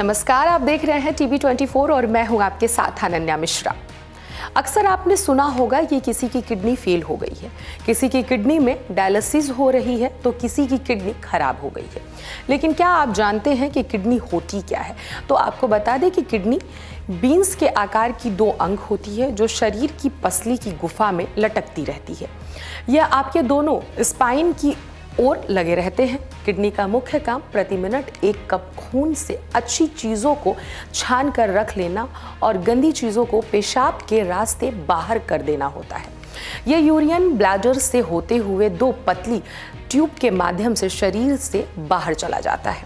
नमस्कार, आप देख रहे हैं टीवी 24 और मैं हूँ आपके साथ अनन्या मिश्रा। अक्सर आपने सुना होगा कि किसी की किडनी फेल हो गई है। किसी की किडनी में डायलिसिस हो रही है तो किसी की किडनी खराब हो गई है। लेकिन क्या आप जानते हैं कि किडनी होती क्या है? तो आपको बता दें कि किडनी बीन्स के आकार की दो अंग होती है, जो शरीर की पसली की गुफा में लटकती रहती है। यह आपके दोनों स्पाइन की ओर लगे रहते हैं। किडनी का मुख्य काम प्रति मिनट एक कप खून से अच्छी चीज़ों को छान कर रख लेना और गंदी चीज़ों को पेशाब के रास्ते बाहर कर देना होता है। यह यूरियन ब्लैडर से होते हुए दो पतली ट्यूब के माध्यम से शरीर से बाहर चला जाता है।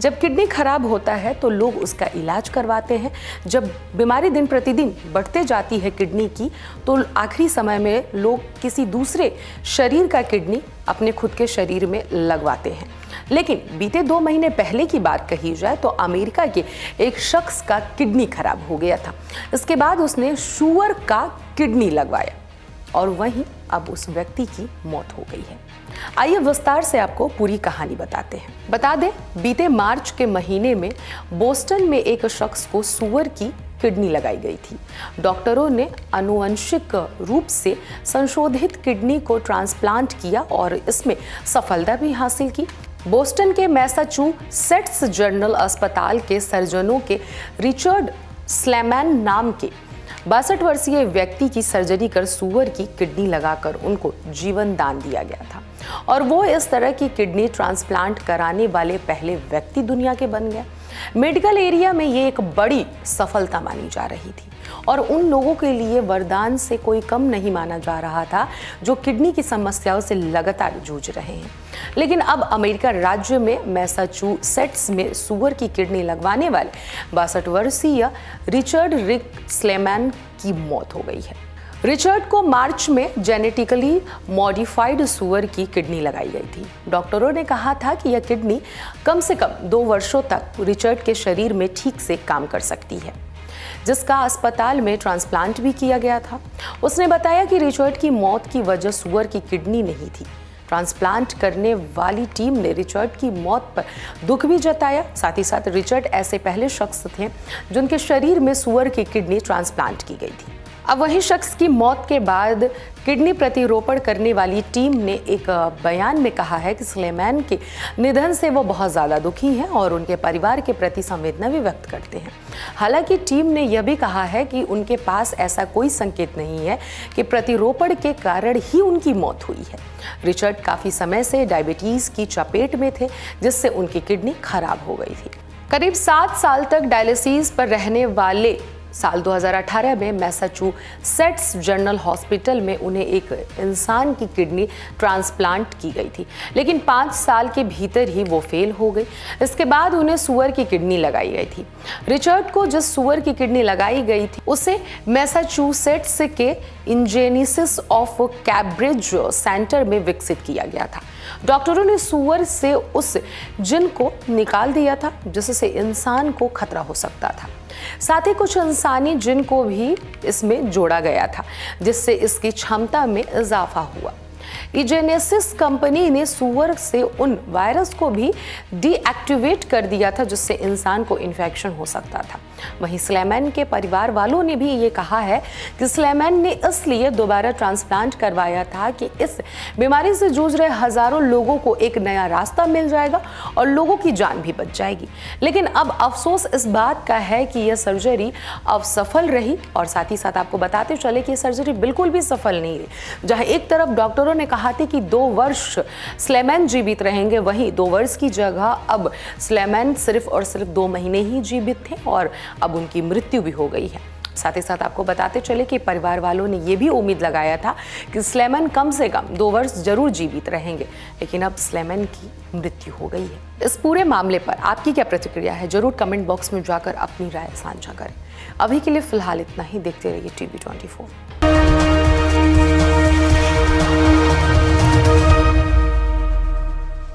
जब किडनी खराब होता है तो लोग उसका इलाज करवाते हैं। जब बीमारी दिन प्रतिदिन बढ़ते जाती है किडनी की तो आखिरी समय में लोग किसी दूसरे शरीर का किडनी अपने खुद के शरीर में लगवाते हैं। लेकिन बीते दो महीने पहले की बात कही जाए तो अमेरिका के एक शख्स का किडनी खराब हो गया था। इसके बाद उसने शुअर का किडनी लगवाया। और वहीं अब उस व्यक्ति की मौत हो गई है। आइए विस्तार से आपको पूरी कहानी बताते हैं। बता दें, बीते मार्च के महीने में बोस्टन में एक शख्स को सुअर की किडनी लगाई गई थी। डॉक्टरों ने आनुवंशिक रूप से संशोधित किडनी को ट्रांसप्लांट किया और इसमें सफलता भी हासिल की। बोस्टन के मैसाचू सेट्स जर्नल अस्पताल के सर्जनों के रिचर्ड स्लैमैन नाम के बासठ वर्षीय व्यक्ति की सर्जरी कर सुअर की किडनी लगाकर उनको जीवन दान दिया गया था। और वो इस तरह की किडनी ट्रांसप्लांट कराने वाले पहले व्यक्ति दुनिया के बन गए। मेडिकल एरिया में ये एक बड़ी सफलता मानी जा रही थी और उन लोगों के लिए वरदान से कोई कम नहीं माना जा रहा था, जो किडनी की समस्याओं से लगातार जूझ रहे हैं। लेकिन अब अमेरिका राज्य में मैसाचुसेट्स में सुअर की किडनी लगवाने वाले बासठ वर्षीय रिचर्ड रिक स्लेमैन की मौत हो गई है। रिचर्ड को मार्च में जेनेटिकली मॉडिफाइड सुअर की किडनी लगाई गई थी। डॉक्टरों ने कहा था कि यह किडनी कम से कम दो वर्षों तक रिचर्ड के शरीर में ठीक से काम कर सकती है, जिसका अस्पताल में ट्रांसप्लांट भी किया गया था। उसने बताया कि रिचर्ड की मौत की वजह सुअर की किडनी नहीं थी। ट्रांसप्लांट करने वाली टीम ने रिचर्ड की मौत पर दुख भी जताया। साथ ही साथ रिचर्ड ऐसे पहले शख्स थे जिनके शरीर में सुअर की किडनी ट्रांसप्लांट की गई थी। अब वही शख्स की मौत के बाद किडनी प्रतिरोपण करने वाली टीम ने एक बयान में कहा है कि सुलेमान के निधन से वो बहुत ज़्यादा दुखी हैं और उनके परिवार के प्रति संवेदना भी व्यक्त करते हैं। हालाँकि टीम ने यह भी कहा है कि उनके पास ऐसा कोई संकेत नहीं है कि प्रतिरोपण के कारण ही उनकी मौत हुई है। रिचर्ड काफ़ी समय से डायबिटीज़ की चपेट में थे, जिससे उनकी किडनी खराब हो गई थी। करीब सात साल तक डायलिसिस पर रहने वाले साल 2018 में मैसाचुसेट्स जनरल हॉस्पिटल में उन्हें एक इंसान की किडनी ट्रांसप्लांट की गई थी। लेकिन पाँच साल के भीतर ही वो फेल हो गई। इसके बाद उन्हें सुअर की किडनी लगाई गई थी। रिचर्ड को जिस सुअर की किडनी लगाई गई थी, उसे मैसाचुसेट्स के इंजेनिसिस ऑफ़ कैब्रिज सेंटर में विकसित किया गया था। डॉक्टरों ने सुअर से उस जिन को निकाल दिया था, जिससे इंसान को खतरा हो सकता था। साथ ही कुछ इंसानी जिन को भी इसमें जोड़ा गया था, जिससे इसकी क्षमता में इजाफा हुआ। इजेनेसिस कंपनी ने सुअर से उन वायरस को भी डीएक्टिवेट कर दिया था, जिससे इंसान को इन्फेक्शन हो सकता था। वहीं स्लेमैन के परिवार वालों ने भी ये कहा है कि स्लेमैन ने इसलिए दोबारा ट्रांसप्लांट करवाया था कि इस बीमारी से जूझ रहे हज़ारों लोगों को एक नया रास्ता मिल जाएगा और लोगों की जान भी बच जाएगी। लेकिन अब अफसोस इस बात का है कि यह सर्जरी अब सफल रही और साथ ही साथ आपको बताते चले कि यह सर्जरी बिल्कुल भी सफल नहीं रही। जहाँ एक तरफ़ डॉक्टरों ने कहा था कि दो वर्ष स्लेमैन जीवित रहेंगे, वहीं दो वर्ष की जगह अब स्लेमैन सिर्फ़ और सिर्फ़ दो महीने ही जीवित थे और अब उनकी मृत्यु भी हो गई है। साथ ही साथ आपको बताते चले कि परिवार वालों ने यह भी उम्मीद लगाया था कि स्लेमन कम से कम दो वर्ष ज़रूर जीवित रहेंगे, लेकिन अब स्लेमन की मृत्यु हो गई है। इस पूरे मामले पर आपकी क्या प्रतिक्रिया है? ज़रूर कमेंट बॉक्स में जाकर अपनी राय साझा करें। अभी के लिए फ़िलहाल इतना ही। देखते रहिए टीवी ट्वेंटी